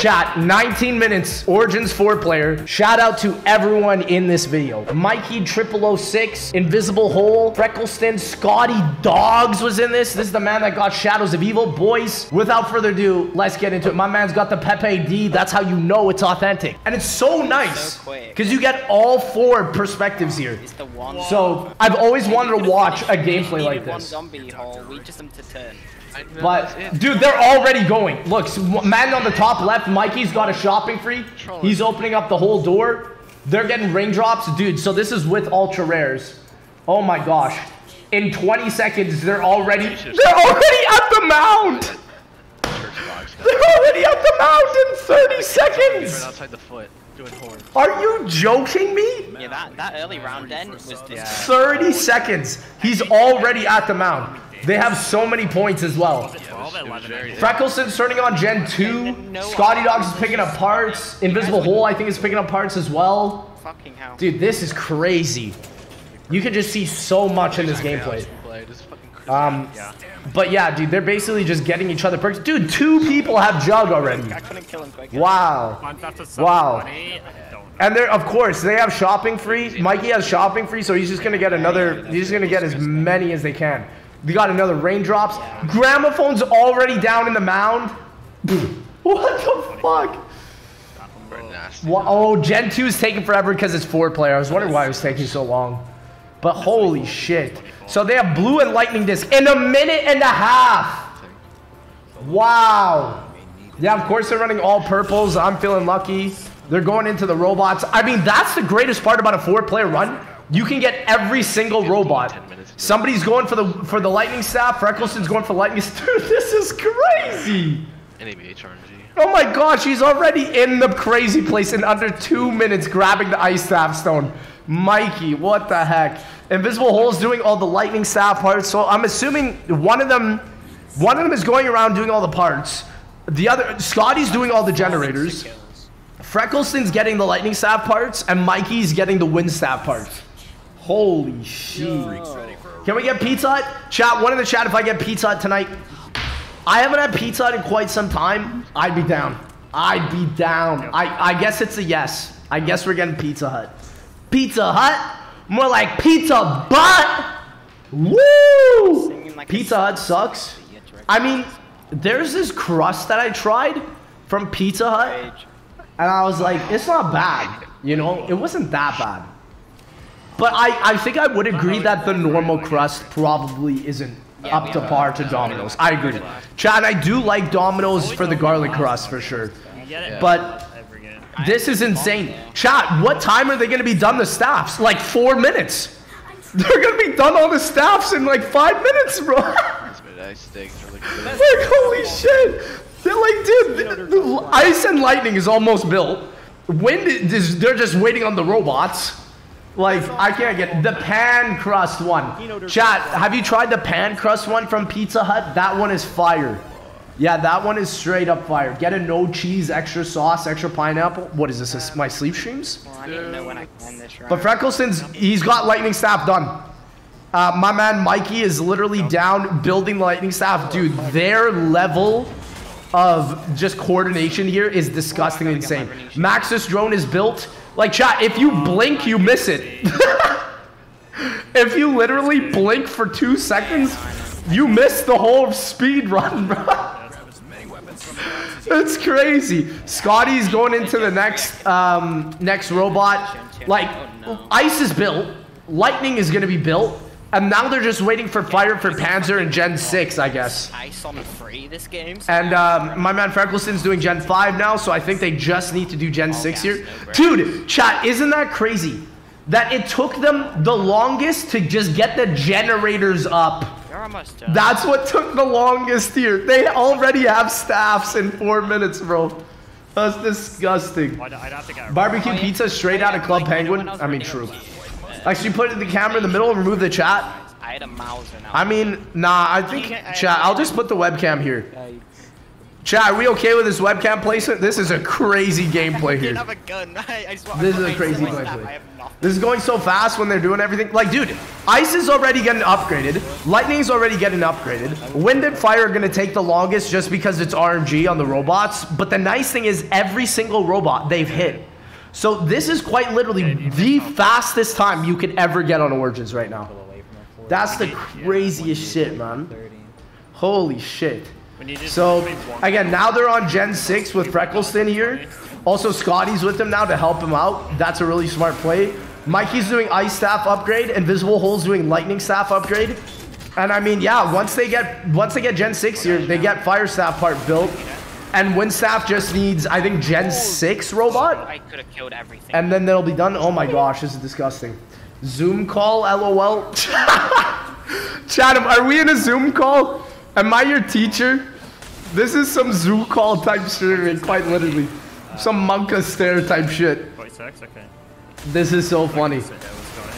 Chat, 19 minutes, Origins 4 player. Shout out to everyone in this video. Mikey 0006, Invisible Hole, Freckleston, Scotty Dogs was in this. This is the man that got Shadows of Evil. Boys, without further ado, let's get into it. My man's got the Pepe D. That's how you know it's authentic. And it's so nice So because you get all four perspectives here. It's the one. So I've always wanted to watch a gameplay like this. Zombie hole. We just them to turn. But dude, they're already going. Look, s- man on the top left, Mikey's got a shopping free. He's opening up the whole door. They're getting raindrops, dude. So this is with ultra rares. Oh my gosh! In 20 seconds, they're already they're already at the mound. They're already at the mound in 30 seconds. outside the foot. Are you joking me? Yeah, that that early round then was just. 30 seconds. He's already at the mound. They have so many points as well. Freckleston's turning on Gen 2. Scotty Dogs is picking up parts. Invisible Hole, I think, is picking up parts as well. Fucking hell. Dude, this is crazy. You can just see so much in this gameplay. Play, just fucking crazy. Um, but yeah, dude, they're basically just getting each other perks. Dude, two people have Jug already. I couldn't kill him quicker. Wow. Want that to Wow. somebody? I don't know. And they're, of course, they have shopping free. Mikey has shopping free, so he's just gonna get another. He's just gonna get as many as they can. They got another raindrops. Gramophone's already down in the mound. what the fuck? Oh, Gen 2 is taking forever because it's four player. I was wondering why it was taking so long. But holy shit. So they have blue and lightning disc in a minute and a half. Wow. Yeah, of course they're running all purples. I'm feeling lucky. They're going into the robots. I mean, that's the greatest part about a four-player run. You can get every single robot. Somebody's going for the for the lightning staff. Freckleston's going for lightning. Dude, this is crazy. NABH RNG. Oh my gosh, he's already in the crazy place in under two minutes grabbing the ice staff stone. Mikey, what the heck? Invisible Hole's doing all the lightning staff parts, so I'm assuming one of them one of them is going around doing all the parts. The other Scotty's doing all the generators. Freckleston's getting the lightning staff parts, and Mikey's getting the wind staff parts. Holy shit. Can we get Pizza Hut? Chat, one in the chat if I get Pizza Hut tonight. I haven't had Pizza Hut in quite some time. I'd be down. I'd be down. I, I guess it's a yes. I guess we're getting Pizza Hut. Pizza Hut? More like pizza butt! Woo! Like Pizza Hut sucks. I mean, there's this crust that I tried from Pizza Hut, and I was like, it's not bad. You know, it wasn't that bad. But I, I think I would agree that the normal crust probably isn't up to par to Domino's. I agree. Chad, I do like Domino's for the garlic crust for sure. You get it? But this is insane. Chad, what time are they going to be done the staffs? Like four minutes. They're going to be done all the staffs in like five minutes, bro. This mid ice steaks are looking good. like holy shit they're like dude the, the ice and lightning is almost built wind is they're just waiting on the robots like i can't get the pan crust one chat have you tried the pan crust one from pizza hut that one is fire yeah that one is straight up fire get a no cheese extra sauce extra pineapple what is this, this my sleep streams Well, I need to know when I can end this round. but Freckleston's, he's got lightning staff done. Uh, my man Mikey is literally down building the lightning staff. Dude, their level of just coordination here is disgustingly insane. Maxis drone is built. Like, chat, if you blink, you miss it. if you literally blink for two seconds, you miss the whole speed run, bro. It's crazy. Scotty's going into the next um, next robot. Like, ice is built, lightning is gonna be built, and now they're just waiting for fire for Panzer and Gen 6, I guess. Ice on free this game. And um, my man Freckleston's doing Gen 5 now, so I think they just need to do Gen 6 here. Dude, chat, isn't that crazy? That it took them the longest to just get the generators up. You're almost done. That's what took the longest here. They already have staffs in four minutes, bro. That's disgusting. Why do- I'd have to get a Barbecue pizza straight out of Club Penguin. I mean, true. Actually, put the camera in the middle and remove the chat. I had a Mauser now. I mean, nah, I think, chat, I'll just put the webcam here. Chat, are we okay with this webcam placement? This is a crazy gameplay here. didn't have a gun. I, I just want, This is a crazy gameplay. that. I have nothing. This is going so fast when they're doing everything. Like, dude, Ice is already getting upgraded. Lightning's already getting upgraded. Wind and Fire are going to take the longest just because it's RNG on the robots. But the nice thing is every single robot they've hit. So this is quite literally the fastest time you could ever get on Origins right now. That's the craziest shit, man. Holy shit. When you just So again, now they're on Gen 6 with Freckleston here. Also, Scotty's with them now to help him out. That's a really smart play. Mikey's doing Ice Staff upgrade. Invisible Hole's doing Lightning Staff upgrade. And I mean, yeah, once they get once they get Gen 6 here, they get Fire Staff part built. And Wind Staff just needs, I think, Gen 6 robot. I could have killed everything. And then they'll be done. Oh my gosh, this is disgusting. Zoom call, lol. Chatham, are we in a Zoom call? Am I your teacher? This is some Zoom call type shit, quite literally. Some Monka stare type shit. 46, okay. This is so funny.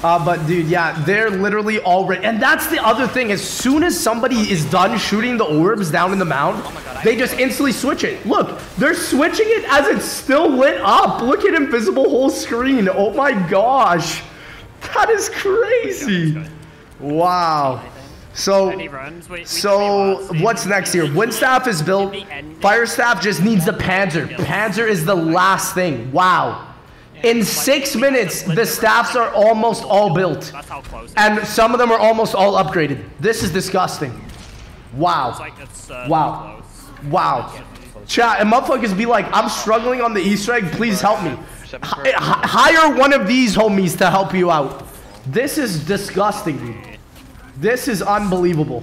So, yeah, let's go. Uh, but dude, yeah, they're literally already, and that's the other thing. As soon as somebody is done shooting the orbs down in the mound, they just instantly switch it. Look, they're switching it as it's still lit up. Look at Invisible Hole screen. Oh my gosh, that is crazy. Wow. So. Any runs? Wait, we just So what's next here? Windstaff is built. Firestaff just needs the Panzer. Panzer is the last thing. Wow. In six minutes, the staffs are almost all built. That's how close. And some of them are almost all upgraded. This is disgusting. Wow. uh, Wow. Wow. Chat, and motherfuckers be like, I'm struggling on the Easter egg. Please help me. Hi- hire one of these homies to help you out. This is disgusting, dude. This is unbelievable.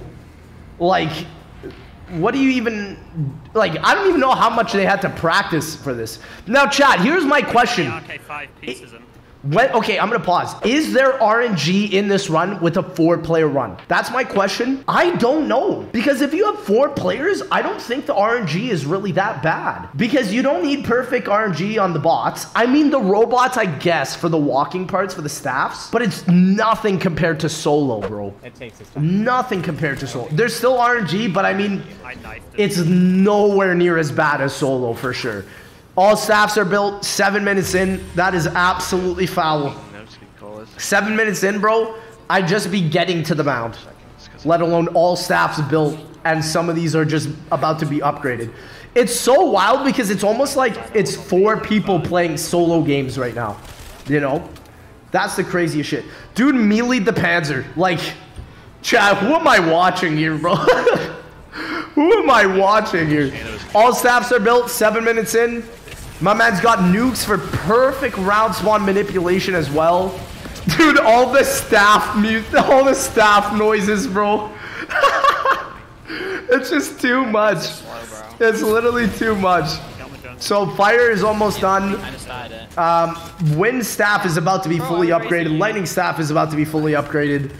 Like, what do you even like? I don't even know how much they had to practice for this. Now, chat. Here's my question. When, okay, I'm gonna pause. Is there RNG in this run with a four-player run? That's my question. I don't know because if you have four players, I don't think the RNG is really that bad because you don't need perfect RNG on the bots. I mean the robots, I guess, for the walking parts for the staffs, but it's nothing compared to solo, bro. It takes its time. Nothing compared to solo. There's still RNG, but I mean, I it's nowhere near as bad as solo for sure. All staffs are built seven minutes in. That is absolutely foul. No, just gonna call this. Seven minutes in, bro, I'd just be getting to the mound, let alone all staffs built, and some of these are just about to be upgraded. It's so wild because it's almost like it's four people playing solo games right now. You know? That's the craziest shit. Dude, melee the Panzer. Like, Chad, who am I watching here, bro? who am I watching here? All staffs are built, seven minutes in. My man's got nukes for perfect round spawn manipulation as well. Dude, all the staff mute, all the staff noises, bro. it's just too much. Slow. It's literally too much. Got my gun. So fire is almost done. Um, wind staff is about to be fully upgraded. Lightning staff is about to be fully upgraded.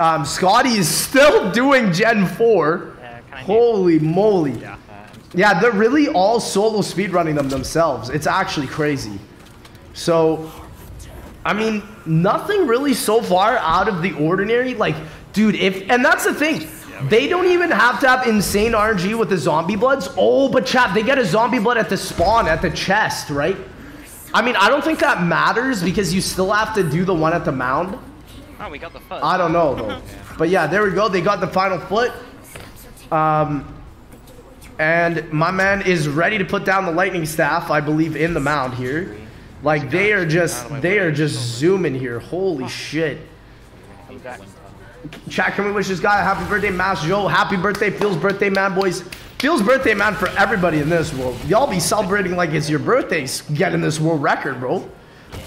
Um, Scotty is still doing Gen 4. Yeah, can I do- Holy moly. Yeah. Yeah, they're really all solo speedrunning them themselves. It's actually crazy. So, I mean, nothing really so far out of the ordinary. Like, dude, if and that's the thing. They don't even have to have insane RNG with the zombie bloods. Oh, but chat, they get a zombie blood at the spawn, at the chest, right? I mean, I don't think that matters because you still have to do the one at the mound. Oh, we got the foot. I don't know though. But yeah, there we go. They got the final foot. Um, and my man is ready to put down the lightning staff, I believe, in the mound here. Like they are just they are just zooming here. Holy shit. Chat, can we wish this guy a happy birthday, Mass Joe? Happy birthday, Phil's birthday, man, boys. Phil's birthday, man, for everybody in this world. Y'all be celebrating like it's your birthdays, getting this world record, bro.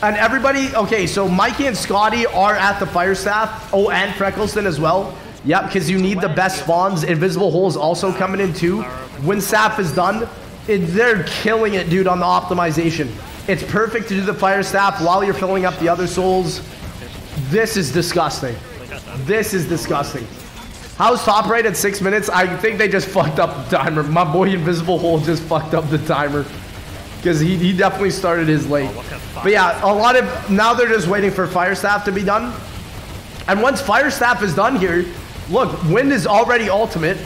And everybody, okay, so Mikey and Scotty are at the fire staff. Oh, and Freckleston as well. Yep, because you need the best spawns. Invisible Hole is also coming in too. When staff is done, it, they're killing it, dude, on the optimization. It's perfect to do the fire staff while you're filling up the other souls. This is disgusting. This is disgusting. How's top rate at six minutes? I think they just fucked up the timer. My boy Invisible Hole just fucked up the timer. Because he, he definitely started his late. But yeah, a lot of, now they're just waiting for Fire Staff to be done. And once Fire Staff is done here, look, Wind is already ultimate.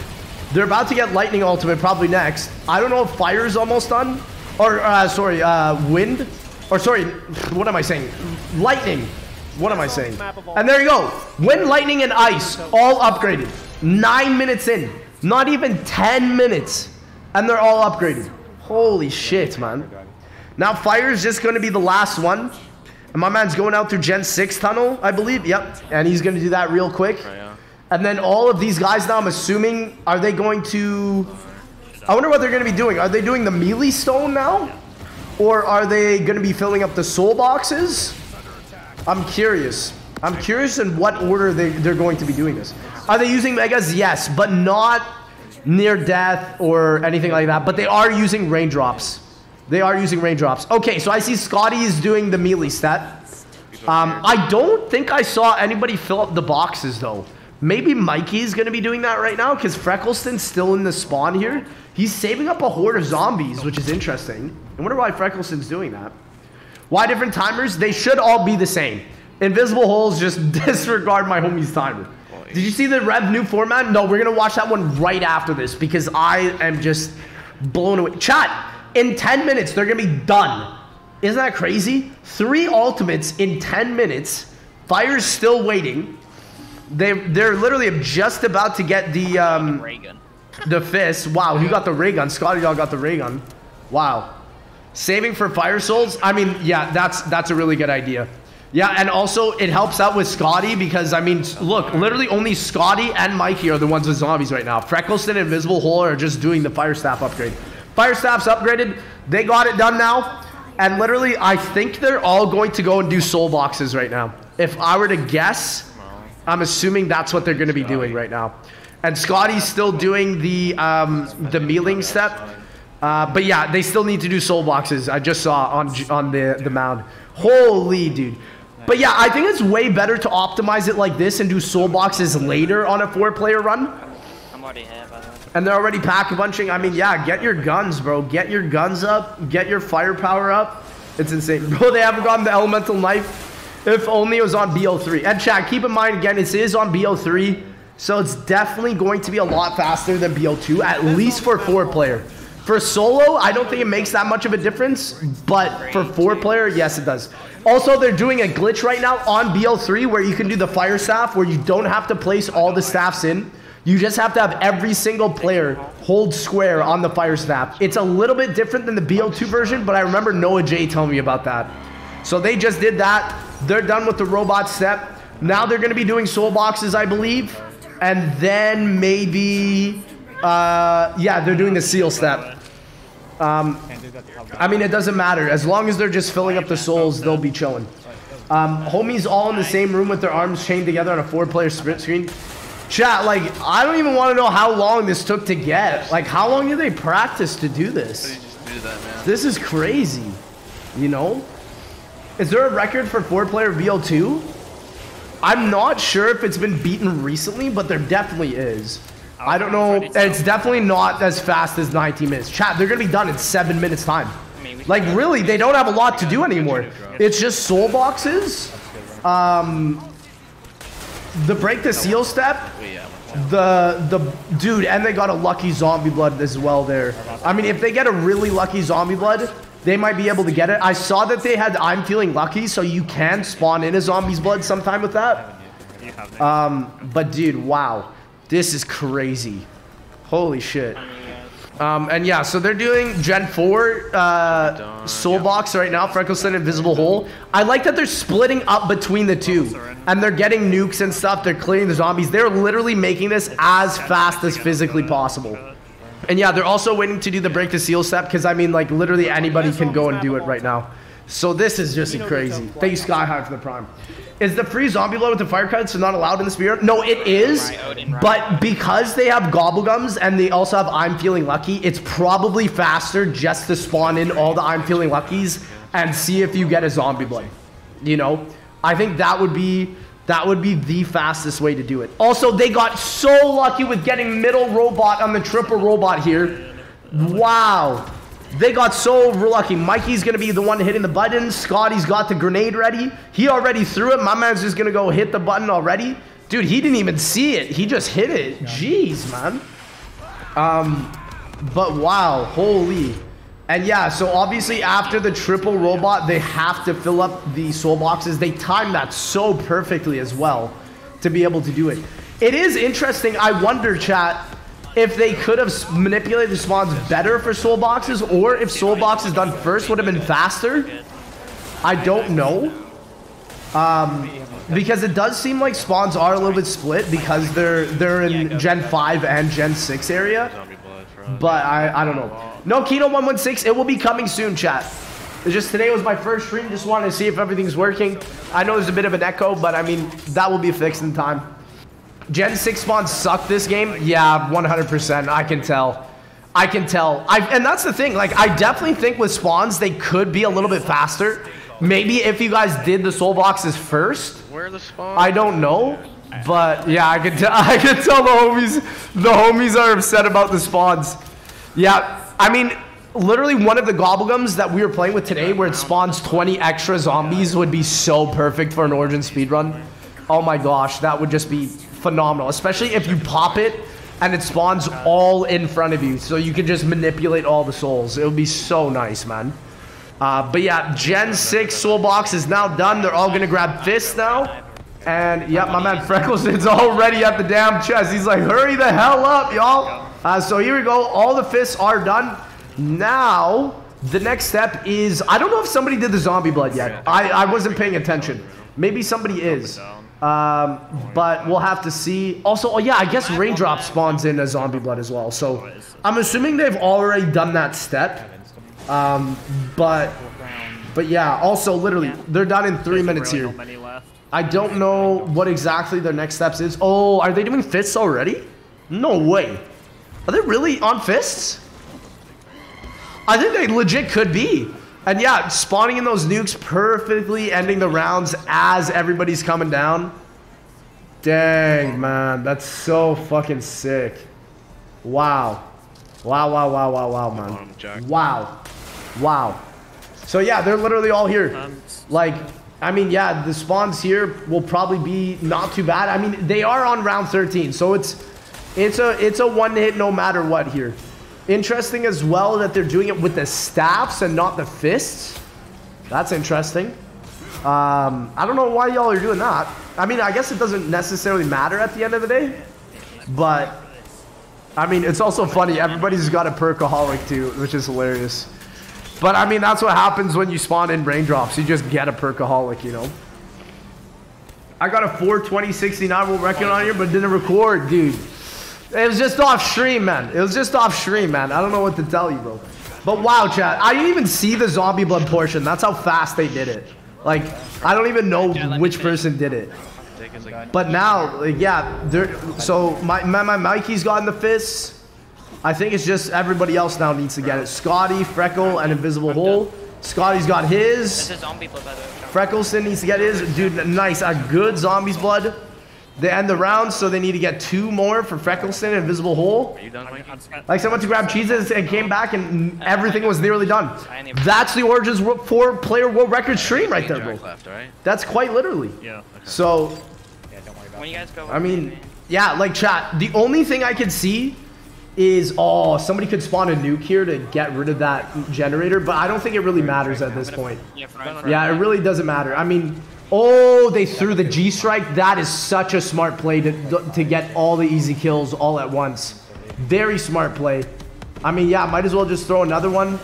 They're about to get lightning ultimate probably next. I don't know if Fire is almost done. Or, uh, sorry, uh, wind. Or, sorry, what am I saying? Lightning. What am I saying? And there you go. Wind, lightning, and ice all upgraded. Nine minutes in. Not even 10 minutes. And they're all upgraded. Holy shit, man. Now fire is just going to be the last one. And my man's going out through Gen 6 tunnel, I believe. Yep. And he's going to do that real quick. And then all of these guys now, I'm assuming, are they going to... I wonder what they're going to be doing. Are they doing the melee stone now? Or are they going to be filling up the soul boxes? I'm curious. I'm curious in what order they, they're going to be doing this. Are they using megas? Yes, but not near death or anything like that. But they are using raindrops. They are using raindrops. Okay, so I see Scotty is doing the melee stat. Um, I don't think I saw anybody fill up the boxes though. Maybe Mikey's gonna be doing that right now because Freckleston's still in the spawn here. He's saving up a horde of zombies, which is interesting. I wonder why Freckleston's doing that. Why different timers? They should all be the same. Invisible Hole's, just disregard my homie's timer. Did you see the Rev new format? No, we're gonna watch that one right after this because I am just blown away. Chat, in 10 minutes, they're gonna be done. Isn't that crazy? Three ultimates in 10 minutes. Fire's still waiting. They, they're literally just about to get the, um, Ray gun. the fist. Wow, he got the ray gun. Scotty Dog got the ray gun. Wow. Saving for fire souls. I mean, yeah, that's that's a really good idea. Yeah, and also it helps out with Scotty because I mean, look, literally only Scotty and Mikey are the ones with zombies right now. Freckleston and Invisible Hole are just doing the fire staff upgrade. Fire staff's upgraded. They got it done now. And literally, I think they're all going to go and do soul boxes right now. If I were to guess, I'm assuming that's what they're going to be doing right now. And Scotty's still doing the um, the mealing step. Uh, but yeah, they still need to do soul boxes. I just saw on on the the mound. Holy dude. But yeah, I think it's way better to optimize it like this and do soul boxes later on a four-player run. I'm already here, by the way. And they're already pack-a-punching. I mean, yeah, get your guns, bro. Get your guns up. Get your firepower up. It's insane. Bro, they haven't gotten the elemental knife. If only it was on BO3. And chat, keep in mind, again, it is on BO3. So it's definitely going to be a lot faster than BO2, at least for four player. For solo, I don't think it makes that much of a difference. But for four player, yes, it does. Also, they're doing a glitch right now on BO3 where you can do the fire staff where you don't have to place all the staffs in. You just have to have every single player hold square on the fire staff. It's a little bit different than the BO2 version, but I remember Noah J telling me about that. So they just did that. They're done with the robot step. Now they're going to be doing soul boxes, I believe. And then maybe, uh, yeah, they're doing the seal step. Um, I mean, it doesn't matter. As long as they're just filling up the souls, they'll be chilling. Um, homies all in the same room with their arms chained together on a four-player split screen. Chat, like, I don't even want to know how long this took to get. Like, how long did they practice to do this? They just do that. This is crazy. You know? Is there a record for four-player BO2? I'm not sure if it's been beaten recently, but there definitely is. I don't know. It's definitely not as fast as 19 minutes. Chat, they're gonna be done in seven minutes time. Like really, they don't have a lot to do anymore. It's just soul boxes. Um, the break the seal step. The the dude, and they got a lucky zombie blood as well there. I mean, if they get a really lucky zombie blood, they might be able to get it. I saw that they had I'm feeling lucky, so you can spawn in a zombie's blood sometime with that. You have me. Um, but dude, wow, this is crazy. Holy shit. Um, and yeah, so they're doing Gen 4 uh, Soul. Box right now, Freckleston Invisible Hole. I like that they're splitting up between the two. And they're getting nukes and stuff. They're clearing the zombies. They're literally making this as fast as physically possible. And yeah, they're also waiting to do the break the seal step because I mean, like, literally anybody can go and do it right now. So this is just crazy. Thank you, Sky High, for the prime. Is the free zombie blood with the fire cuts not allowed in the spirit? No, it is. Right, Odin, right. But because they have gobblegums and they also have I'm feeling lucky, it's probably faster just to spawn in all the I'm feeling luckies and see if you get a zombie blood. You know, I think that would be that would be the fastest way to do it. Also, they got so lucky with getting middle robot on the triple robot here. Wow. They got so lucky. Mikey's gonna be the one hitting the button. Scotty's got the grenade ready. He already threw it. My man's just gonna go hit the button already. Dude, he didn't even see it. He just hit it. Jeez, man. Um, but wow, holy. And yeah, so obviously after the triple robot, they have to fill up the soul boxes. They time that so perfectly as well to be able to do it. It is interesting. I wonder, chat, if they could have manipulated the spawns better for soul boxes or if soul boxes done first would have been faster. I don't know. Um, because it does seem like spawns are a little bit split because they're they're in Gen 5 and Gen 6 area. But I, I don't know. No Kino 116, it will be coming soon, chat. It's just today was my first stream. Just wanted to see if everything's working. I know there's a bit of an echo, but I mean, that will be fixed in time. Gen 6 spawns suck this game. Yeah, 100%. I can tell. I can tell. I, and that's the thing. Like, I definitely think with spawns, they could be a little bit faster. Maybe if you guys did the soul boxes first. Where are the spawns? I don't know, but yeah, I can tell. I can tell the homies. The homies are upset about the spawns. Yeah, I mean, literally one of the gobblegums that we were playing with today, where it spawns 20 extra zombies, would be so perfect for an origin speedrun. Oh my gosh, that would just be phenomenal. Especially if you pop it and it spawns all in front of you, so you can just manipulate all the souls. It would be so nice, man. Uh, but yeah, Gen 6 Soul Box is now done. They're all gonna grab fists now. And yep, my man Freckleston's already at the damn chest. He's like, hurry the hell up, y'all. Uh, so here we go. All the fists are done. Now, the next step is, I don't know if somebody did the zombie blood yet. I, I wasn't paying attention. Maybe somebody is. Um, but we'll have to see. Also, oh yeah, I guess Raindrop spawns in a zombie blood as well. So I'm assuming they've already done that step. Um, but, but yeah, also literally, they're done in three There's minutes really here. left. I don't know what exactly their next steps is. Oh, are they doing fists already? No way. Are they really on fists? I think they legit could be. And yeah, spawning in those nukes perfectly ending the rounds as everybody's coming down. Dang, man. That's so fucking sick. Wow. Wow, wow, wow, wow, wow, man. Wow. Wow. So yeah, they're literally all here. Um, Like, I mean, yeah, the spawns here will probably be not too bad. I mean, they are on round 13, so it's it's a it's a one hit no matter what here. Interesting as well that they're doing it with the staffs and not the fists. That's interesting. Um, I don't know why y'all are doing that. I mean, I guess it doesn't necessarily matter at the end of the day, but I mean, it's also funny. Everybody's got a perkaholic too, which is hilarious. But I mean, that's what happens when you spawn in raindrops. You just get a perkaholic, you know. I got a 42069 world record on here, but didn't record, dude. It was just off stream, man. It was just off stream, man. I don't know what to tell you, bro. But wow, chat. I didn't even see the zombie blood portion. That's how fast they did it. Like, I don't even know which person did it. Take us like But now, yeah, they're, so my, my, my Mikey's gotten the fists. I think it's just everybody else now needs to get it. Scotty, Freckle, and Invisible Hole. Scotty's got This his. is zombie blood, by the way. Freckleston needs to get his. Dude, nice. A good zombie's blood. They end the round, so they need to get two more for Freckleston and Invisible Hole. Are you done, I'm Like someone to grab cheeses and came back and everything was nearly done. That's the Origins four player world record stream right there, bro. Jack left, alright? That's quite literally. Yeah. So When you guys go, I mean, yeah, like chat. The only thing I could see is oh, somebody could spawn a nuke here to get rid of that generator, but I don't think it really matters at this point. yeah, front, front, Yeah, it really doesn't matter. I mean, oh, they threw the G strike. That is such a smart play to to get all the easy kills all at once. Very smart play. I mean, yeah, might as well just throw another one.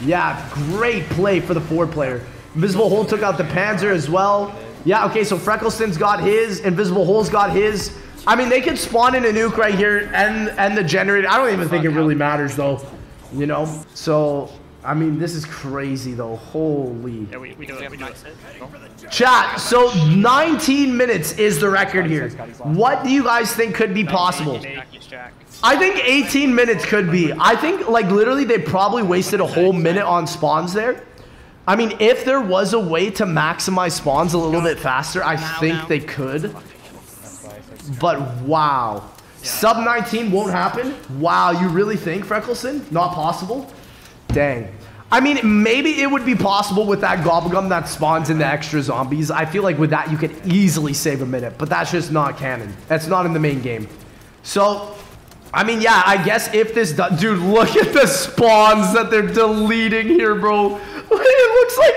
Yeah, great play for the four player. Invisible Hole took out the Panzer as well. Yeah, okay, so Freckleston's got his. Invisible Hole's got his. I mean, they could spawn in a nuke right here and and the generator. I don't even think it really matters though. You know? So, I mean, this is crazy though. Holy. Yeah, we, we do it. We do it. Chat, so 19 minutes is the record here. What do you guys think could be possible? I think 18 minutes could be. I think, like, literally, they probably wasted a whole minute on spawns there. I mean, if there was a way to maximize spawns a little bit faster, I think they could. But wow. Sub 19 won't happen? Wow, you really think, Freckleston? Not possible? Dang. I mean, maybe it would be possible with that gobblegum that spawns into extra zombies. I feel like with that, you could easily save a minute, but that's just not canon. That's not in the main game. So, I mean, yeah, I guess if this dude, look at the spawns that they're deleting here, bro. It looks like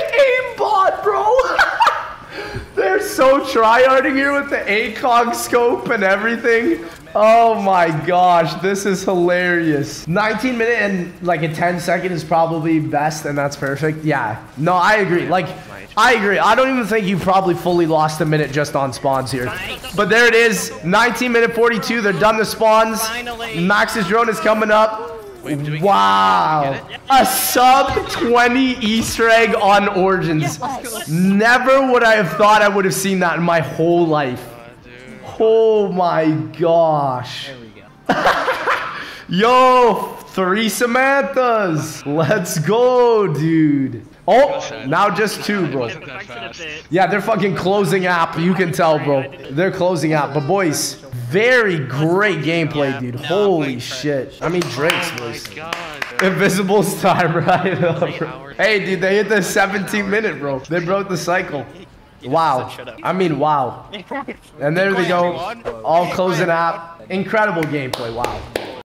aimbot, bro. they're so tryharding here with the ACOG scope and everything. Oh my gosh, this is hilarious. 19 minute and like a 10 second is probably best, and that's perfect. Yeah, no, I agree. Like, I agree. I don't even think you probably fully lost a minute just on spawns here. But there it is, 19 minute 42. They're done the spawns. Maxis drone is coming up. Wait, do we get- Wow. do we get A sub 20 Easter egg on Origins. Never would I have thought I would have seen that in my whole life. Dude. Oh my gosh. There we go. Yo, three Samanthas. Let's go, dude. Oh, now just two, bro. Get perfected a bit. Yeah, they're fucking closing app. You can tell, bro. They're closing app. But boys, very great gameplay, dude. Holy shit. I mean, Drake's Oh my Invisible's time right up. Three. Hey, dude, they hit the 17 minute, bro. They broke the cycle. Wow. I mean, wow. And there they go. All closing app. Incredible gameplay. Wow.